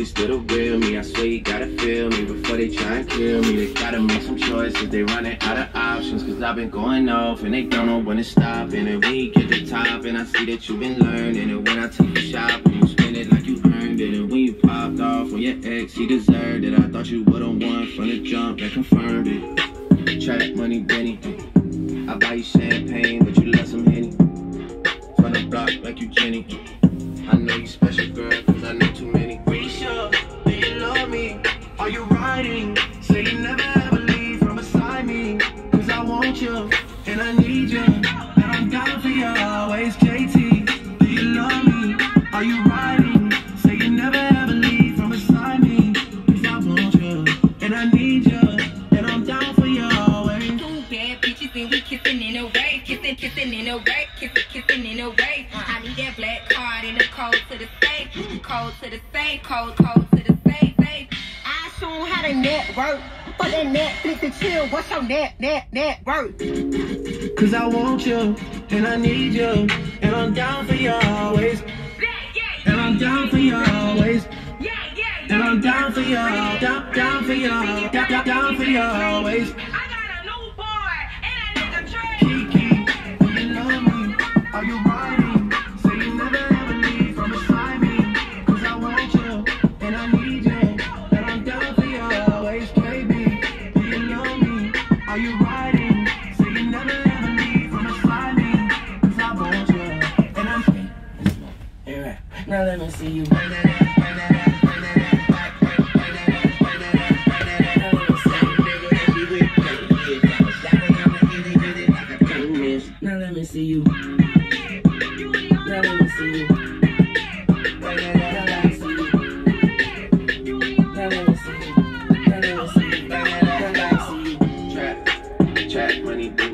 really still the real me. I swear you gotta feel me before they try and kill me. They gotta make some choices, they running out of options. Cause I've been going off and they don't know when to stop. And when you get the top, and I see that you've been learning. And when I take you shopping, you spend it like you earned it. And when you popped off on your ex, he deserved it. I thought you would've won from the jump that confirmed it. Trap money, Benny. I buy you champagne, but you love some Henny. From the block like you Jenny. I know you special, Want you, and I need you. And I'm down for you always, JT. Do you love me? Are you riding? Say you never ever leave from beside me. Cause I want you, and I need you. And I'm down for you always. Two bad bitches and we kissing in a way, kissing, kissing in a way, kissing, kissing in a way. I need that black card and the code to the safe, code to the safe, code, code Soon had a network. For that Netflix and chill, what's your net, net, net worth? Cause I want you, and I need you, and I'm down for you always. And I'm down for you always. yeah, yeah, And I'm down for you, down, down for you, down, down, down for you always. I got a new boy and a nigga Trey. Kiki, do you love me? Are you riding? Say you never ever leave from beside me. Cause I want you, and I need you riding? Say you never from beside me. Cause I want you, and I'm. Now let me see you. Now let me see you. Now let me see you. Trap money, booty.